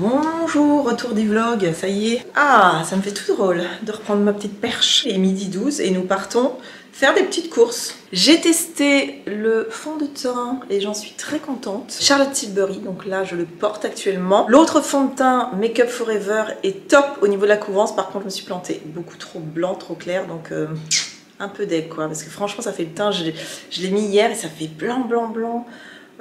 Bonjour, retour du vlog, ça y est. Ah, ça me fait tout drôle de reprendre ma petite perche. Il midi 12 et nous partons faire des petites courses. J'ai testé le fond de teint et j'en suis très contente. Charlotte Tilbury, donc là je le porte actuellement. L'autre fond de teint Make Up Forever est top au niveau de la couvrance. Par contre, je me suis plantée beaucoup trop blanc, trop clair, donc... Euh, un peu deg quoi parce que franchement ça fait le teint je l'ai mis hier et ça fait blanc blanc blanc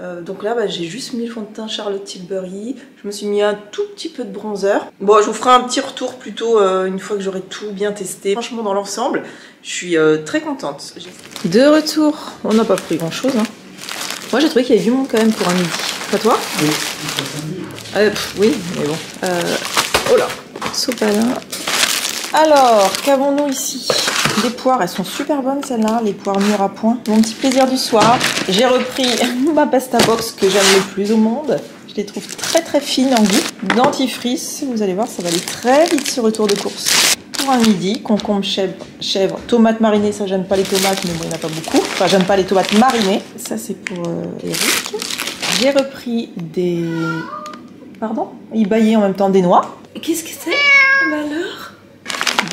euh, donc là, bah, j'ai juste mis le fond de teint Charlotte Tilbury. Je me suis mis un tout petit peu de bronzer. Bon, je vous ferai un petit retour plutôt euh, une fois que j'aurai tout bien testé. Franchement, dans l'ensemble, je suis euh, très contente. De retour, on n'a pas pris grand chose. Hein. Moi, j'ai trouvé qu'il y avait du monde quand même pour un midi. Pas toi? Oui. oui, mais bon. oh là, sopalin. Alors, qu'avons-nous ici? Des poires, elles sont super bonnes celles-là, les poires mûres à point. Mon petit plaisir du soir, j'ai repris ma pasta box que j'aime le plus au monde. Je les trouve très très fines en goût. Dentifrice, vous allez voir, ça va aller très vite ce retour de course. Pour un midi, concombre, chèvre, chèvre tomates marinées, ça j'aime pas les tomates, mais bon, il n'y en a pas beaucoup. Enfin, j'aime pas les tomates marinées. Ça c'est pour euh, Eric. J'ai repris des... Pardon? Il baillait en même temps des noix. Qu'est-ce que c'est? Malheur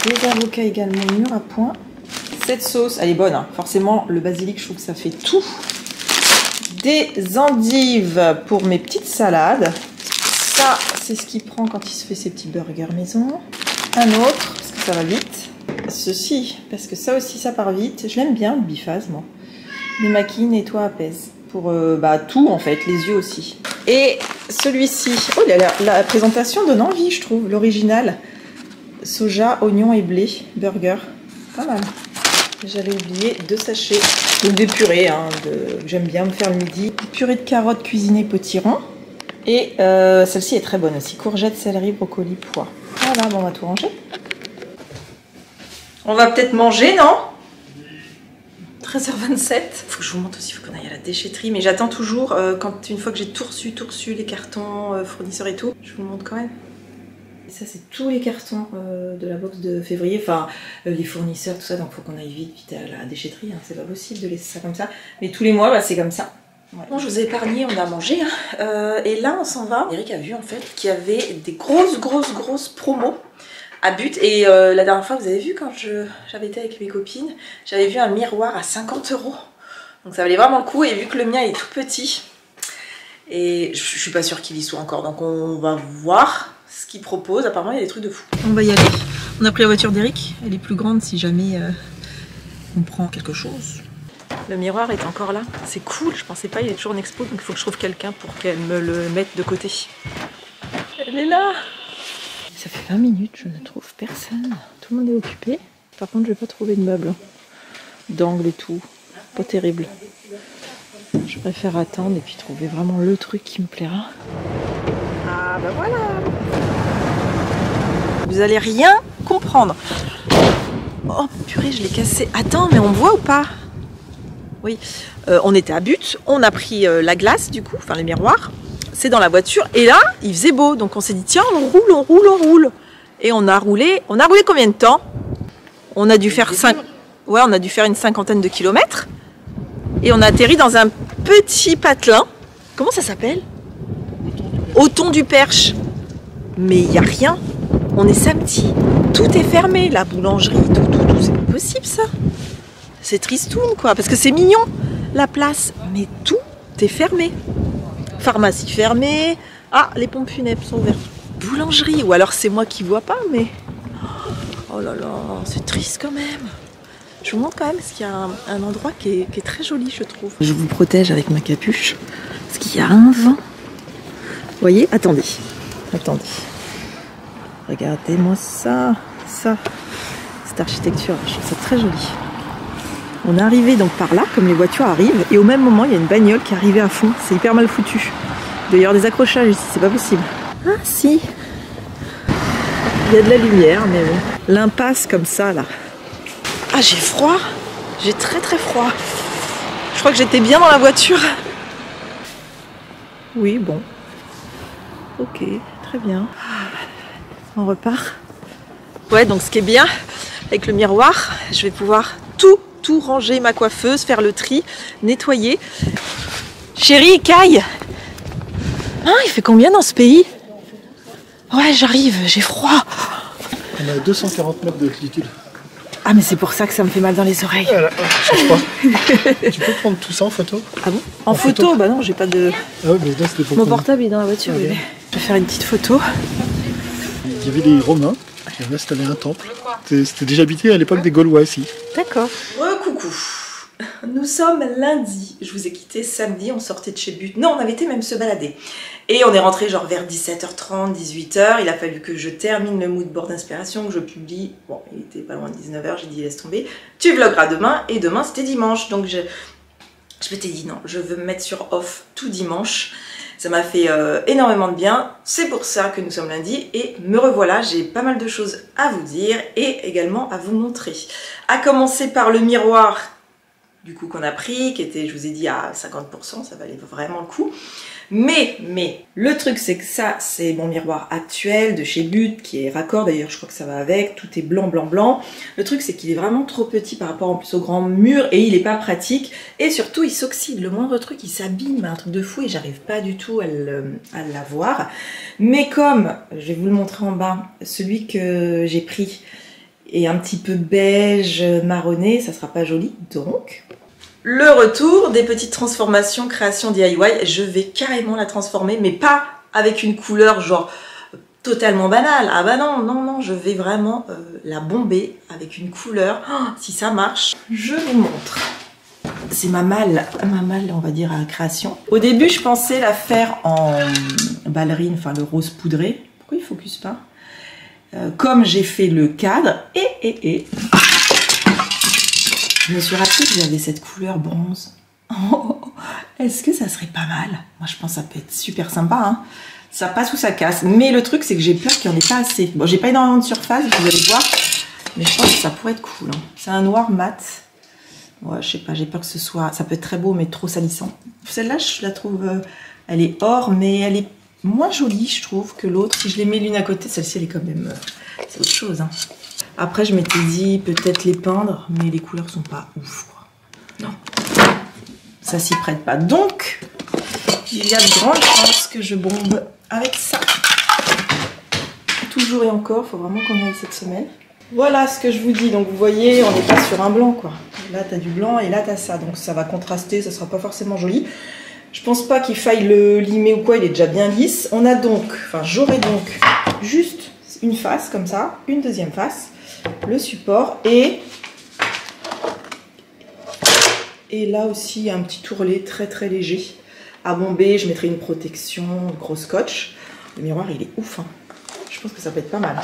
des avocats également mûrs à point. Cette sauce, elle est bonne. Hein. Forcément, le basilic, je trouve que ça fait tout. Des endives pour mes petites salades. Ça, c'est ce qu'il prend quand il se fait ses petits burgers maison. Un autre, parce que ça va vite. Ceci, parce que ça aussi, ça part vite. Je l'aime bien, le biphase, moi. Démaquille, nettoie, apaise. Pour euh, bah, tout, en fait, les yeux aussi. Et celui-ci, oh, la, la présentation donne envie, je trouve, l'original soja, oignon et blé, burger. Pas mal. J'avais oublié deux sachets, ou des purées, hein, j'aime bien me faire le midi. Purée de carottes cuisinées potiron. Et euh, celle-ci est très bonne aussi. Courgettes, céleri, brocoli, pois. Voilà, bon, on va tout ranger. On va peut-être manger, non? 13h27. Faut que je vous montre aussi, faut qu'on aille à la déchetterie. Mais j'attends toujours, euh, quand une fois que j'ai tout reçu, tout reçu, les cartons, euh, fournisseurs et tout, je vous montre quand même. Ça, c'est tous les cartons euh, de la box de février. Enfin, euh, les fournisseurs, tout ça. Donc, faut qu'on aille vite, vite à la déchetterie. Hein. C'est pas possible de laisser ça comme ça. Mais tous les mois, bah, c'est comme ça. Bon, je vous ai épargné, on a mangé. Hein. Euh, et là, on s'en va. Eric a vu, en fait, qu'il y avait des grosses, grosses, grosses promos à but. Et la dernière fois, vous avez vu, quand j'avais été avec mes copines, j'avais vu un miroir à 50 euros. Donc, ça valait vraiment le coup. Et vu que le mien est tout petit, et je, je suis pas sûre qu'il y soit encore. Donc, on va voir ce qu'il propose. Apparemment, il y a des trucs de fou. On va y aller. On a pris la voiture d'Eric. Elle est plus grande si jamais euh, on prend quelque chose. Le miroir est encore là. C'est cool. Je pensais pas, il est toujours en expo. Donc il faut que je trouve quelqu'un pour qu'elle me le mette de côté. Elle est là. Ça fait 20 minutes, je ne trouve personne. Tout le monde est occupé. Par contre, je vais pas trouver de meubles. D'angle et tout. Pas terrible. Je préfère attendre et puis trouver vraiment le truc qui me plaira. Ah bah voilà Vous allez rien comprendre. Oh purée, je l'ai cassé. Attends, mais on voit ou pas? Oui. Euh, on était à but, on a pris euh, la glace du coup, enfin les miroirs. C'est dans la voiture. Et là, il faisait beau. Donc on s'est dit, tiens, on roule, on roule, on roule. Et on a roulé. On a roulé combien de temps? On a dû faire 5... Ouais, on a dû faire une cinquantaine de kilomètres. Et on a atterri dans un petit patelin. Comment ça s'appelle? Au ton du Perche. Mais il n'y a rien. On est samedi. Tout est fermé. La boulangerie, tout, tout, tout. C'est pas possible ça. C'est tristoun quoi. Parce que c'est mignon la place. Mais tout est fermé. Pharmacie fermée. Ah, les pompes funèbres sont ouvertes. Boulangerie. Ou alors c'est moi qui vois pas, mais. Oh là là, c'est triste quand même. Je vous montre quand même parce qu'il y a un, endroit qui est, qui très joli, je trouve. Je vous protège avec ma capuche parce qu'il y a un vent voyez Attendez. Attendez. Regardez-moi ça. Ça. Cette architecture, je trouve ça très joli. On est arrivé donc par là, comme les voitures arrivent, et au même moment, il y a une bagnole qui est arrivée à fond. C'est hyper mal foutu. D'ailleurs, des accrochages ici, c'est pas possible. Ah, si Il y a de la lumière, mais bon. L'impasse comme ça, là. Ah, j'ai froid J'ai très très froid. Je crois que j'étais bien dans la voiture. Oui, bon, Ok, très bien. On repart. Ouais, donc ce qui est bien avec le miroir, je vais pouvoir tout, tout ranger, ma coiffeuse, faire le tri, nettoyer. Chérie, caille Ah, il fait combien dans ce pays? Ouais, j'arrive, j'ai froid. On est à 240 mètres d'altitude. Ah, mais c'est pour ça que ça me fait mal dans les oreilles. Voilà, pas. tu peux prendre tout ça en photo? Ah bon? En, En photo, photo Bah non, j'ai pas de. Ah ouais, mais là c'était pour Mon prendre- portable est dans la voiture. Je vais faire une petite photo. Il y avait les Romains qui avaient installé un temple. C'était c'était déjà habité à l'époque des Gaulois ici. D'accord. coucou. Nous sommes lundi. Je vous ai quitté samedi, on sortait de chez But. Non, on avait été même se balader. Et on est rentré genre vers 17h30, 18h. Il a fallu que je termine le mood board d'inspiration, que je publie. Bon, il était pas loin de 19h, j'ai dit laisse tomber. Tu vloggeras demain. Et demain c'était dimanche. Donc je, je m'étais dit non, je veux me mettre sur off tout dimanche. Ça m'a fait euh, énormément de bien. C'est pour ça que nous sommes lundi et me revoilà. J'ai pas mal de choses à vous dire et également à vous montrer. À commencer par le miroir du coup qu'on a pris, qui était, je vous ai dit, à 50%, ça valait vraiment le coup. Mais, mais, le truc c'est que ça, c'est mon miroir actuel de chez But, qui est raccord, d'ailleurs je crois que ça va avec, tout est blanc, blanc, blanc. Le truc c'est qu'il est vraiment trop petit par rapport en plus au grand mur, et il est pas pratique, et surtout il s'oxyde, le moindre truc il s'abîme, un truc de fou, et j'arrive pas du tout à l'avoir. Mais comme, je vais vous le montrer en bas, celui que j'ai pris est un petit peu beige, marronné, ça sera pas joli, donc... Le retour des petites transformations création DIY, je vais carrément la transformer, mais pas avec une couleur genre totalement banale. Ah bah non, non, non, je vais vraiment euh, la bomber avec une couleur. Oh, si ça marche, je vous montre. C'est ma malle, ma malle, on va dire, à création. Au début, je pensais la faire en ballerine, enfin le rose poudré. Pourquoi il focus pas? Euh, Comme j'ai fait le cadre, et, et, et, je me suis rappelé que j'avais cette couleur bronze. Oh, Est-ce que ça serait pas mal? Moi, je pense que ça peut être super sympa. Hein. Ça passe ou ça casse. Mais le truc, c'est que j'ai peur qu'il n'y en ait pas assez. Bon, j'ai pas énormément de surface, vous allez voir. Mais je pense que ça pourrait être cool. hein. C'est un noir mat. Ouais, je sais pas, j'ai peur que ce soit... Ça peut être très beau, mais trop salissant. Celle-là, je la trouve... euh, Elle est or, mais elle est moins jolie, je trouve, que l'autre. Si je les mets l'une à côté, celle-ci, elle est quand même... euh, C'est autre chose. hein. Après, je m'étais dit peut-être les peindre, mais les couleurs sont pas ouf. Quoi. Non. Ça s'y prête pas. Donc, il y a de grandes chances que je bombe avec ça. Toujours et encore, faut vraiment qu'on aille cette semaine. Voilà ce que je vous dis. Donc, vous voyez, on n'est pas sur un blanc, quoi. Là, t'as du blanc et là, t'as ça. Donc, ça va contraster, ça sera pas forcément joli. Je pense pas qu'il faille le limer ou quoi, il est déjà bien lisse. On a donc, enfin, j'aurai donc juste une face comme ça, une deuxième face, le support et et là aussi un petit tourlet très très léger à bomber. Je mettrai une protection, gros scotch. Le miroir il est ouf. hein. Je pense que ça peut être pas mal.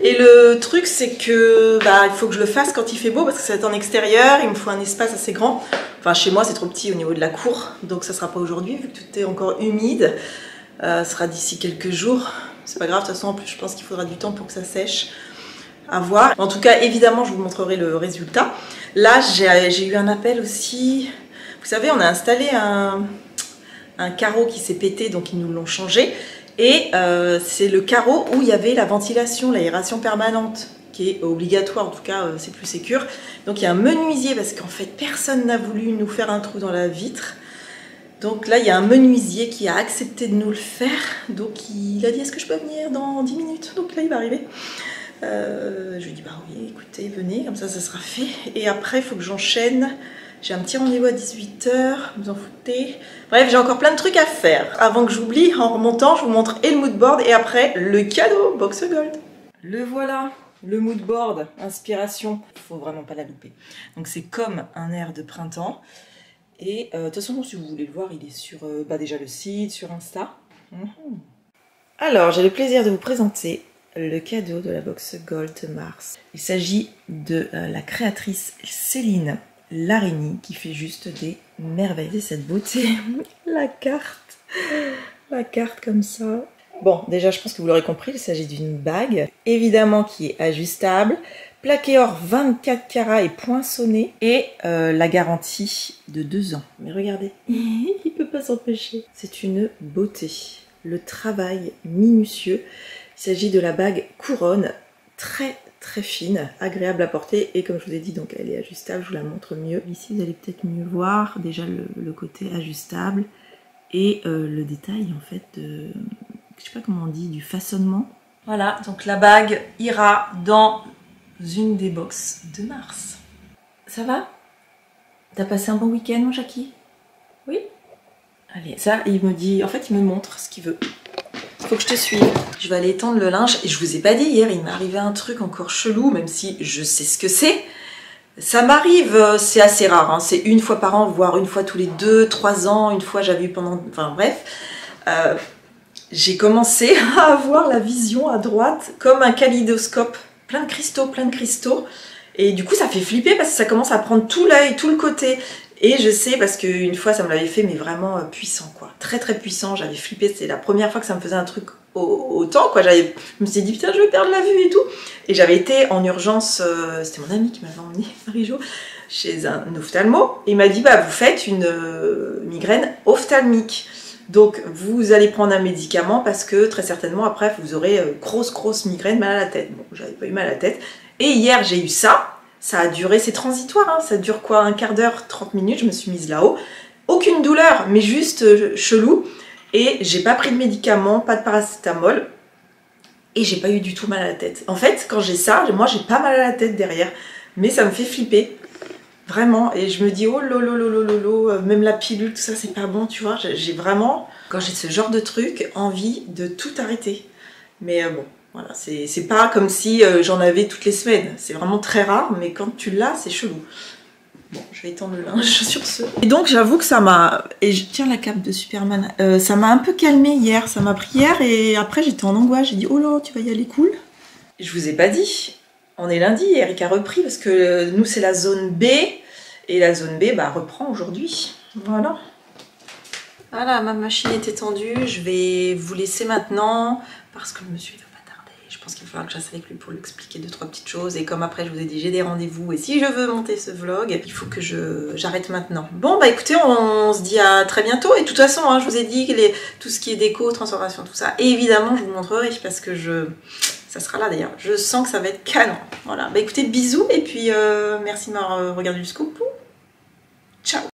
Et le truc c'est que bah, il faut que je le fasse quand il fait beau parce que ça va être en extérieur. Il me faut un espace assez grand. Enfin chez moi c'est trop petit au niveau de la cour, donc ça sera pas aujourd'hui vu que tout est encore humide. Euh, ce sera d'ici quelques jours. C'est pas grave, de toute façon en plus je pense qu'il faudra du temps pour que ça sèche. À voir. En tout cas, évidemment, je vous montrerai le résultat. Là, j'ai eu un appel aussi. Vous savez, on a installé un, un carreau qui s'est pété, donc ils nous l'ont changé. Et euh, c'est le carreau où il y avait la ventilation, l'aération permanente, qui est obligatoire, en tout cas, euh, c'est plus sécure. Donc il y a un menuisier, parce qu'en fait, personne n'a voulu nous faire un trou dans la vitre. Donc là, il y a un menuisier qui a accepté de nous le faire. Donc il a dit, est-ce que je peux venir dans 10 minutes? Donc là, il va arriver. Euh, je lui dis bah oui, écoutez, venez, comme ça, ça sera fait. Et après, il faut que j'enchaîne. J'ai un petit rendez-vous à 18h, vous en foutez. Bref, j'ai encore plein de trucs à faire. Avant que j'oublie, en remontant, je vous montre et le mood board et après le cadeau, box gold. Le voilà, le mood board, inspiration. Faut vraiment pas la louper. Donc c'est comme un air de printemps. Et euh, de toute façon, si vous voulez le voir, il est sur euh, bah, déjà le site, sur Insta. Mhm. Alors, j'ai le plaisir de vous présenter le cadeau de la box Gold Mars. Il s'agit de euh, la créatrice Céline Larigny qui fait juste des merveilles. Et cette beauté, la carte, la carte comme ça. Bon, déjà, je pense que vous l'aurez compris, il s'agit d'une bague, évidemment qui est ajustable, plaqué or 24 carats et poinçonné, et euh, la garantie de 2 ans. Mais regardez, il peut pas s'empêcher. C'est une beauté. Le travail minutieux. Il s'agit de la bague couronne, très très fine, agréable à porter, et comme je vous ai dit, donc elle est ajustable, je vous la montre mieux. Ici, vous allez peut-être mieux voir déjà le, le côté ajustable, et euh, le détail en fait de, je sais pas comment on dit, du façonnement. Voilà, donc la bague ira dans une des boxes de mars. Ça va? T'as passé un bon week-end, mon Jackie? Oui Allez, ça, il me dit... En fait, il me montre ce qu'il veut. Faut que je te suive. Je vais aller étendre le linge. Et je vous ai pas dit hier, il m'est arrivé un truc encore chelou, même si je sais ce que c'est. Ça m'arrive, euh, c'est assez rare. Hein. C'est une fois par an, voire une fois tous les deux, trois ans. Une fois, j'avais eu pendant... Enfin, bref. Euh, j'ai commencé à avoir la vision à droite comme un kaléidoscope. Plein de cristaux, plein de cristaux. Et du coup, ça fait flipper parce que ça commence à prendre tout l'œil, tout le côté. Et je sais parce qu'une fois ça me l'avait fait, mais vraiment euh, puissant quoi. Très très puissant, j'avais flippé, c'est la première fois que ça me faisait un truc autant quoi. Je me suis dit putain, je vais perdre la vue et tout. Et j'avais été en urgence, euh, c'était mon ami qui m'avait emmené, Marie-Jo, chez un ophtalmo. il m'a dit bah vous faites une euh, migraine ophtalmique. Donc vous allez prendre un médicament parce que très certainement après vous aurez grosse grosse migraine, mal à la tête. Bon, j'avais pas eu mal à la tête. Et hier j'ai eu ça ça a duré, c'est transitoire, hein. ça dure quoi Un quart d'heure, 30 minutes, je me suis mise là-haut. Aucune douleur, mais juste euh, chelou. Et j'ai pas pris de médicaments, pas de paracétamol. Et j'ai pas eu du tout mal à la tête. En fait, quand j'ai ça, moi j'ai pas mal à la tête derrière. Mais ça me fait flipper. Vraiment. Et je me dis, oh lolo, lolo, lolo, euh, même la pilule, tout ça, c'est pas bon, tu vois. J'ai vraiment, quand j'ai ce genre de truc, envie de tout arrêter. Mais euh, bon, voilà, c'est pas comme si euh, j'en avais toutes les semaines. C'est vraiment très rare, mais quand tu l'as, c'est chelou. Bon, je vais étendre le linge sur ce. Et donc, j'avoue que ça m'a... Et je tiens la cape de Superman. Ça m'a un peu calmé hier. Ça m'a pris hier et après, j'étais en angoisse. J'ai dit, oh là, tu vas y aller cool. Je vous ai pas dit. On est lundi, Eric a repris parce que euh, nous, c'est la zone B. Et la zone B bah, reprend aujourd'hui. Voilà. Voilà, ma machine est étendue. Je vais vous laisser maintenant parce que le monsieur je pense qu'il va falloir que je avec lui pour lui expliquer deux trois petites choses et comme après je vous ai dit j'ai des rendez-vous et si je veux monter ce vlog il faut que j'arrête maintenant bon bah écoutez on, se dit à très bientôt et de toute façon hein, je vous ai dit que tout ce qui est déco transformation tout ça évidemment je vous montrerai parce que je ça sera là d'ailleurs. Je sens que ça va être canon. Voilà. Bah écoutez bisous et puis euh, merci de m'avoir regardé jusqu'au bout. Ciao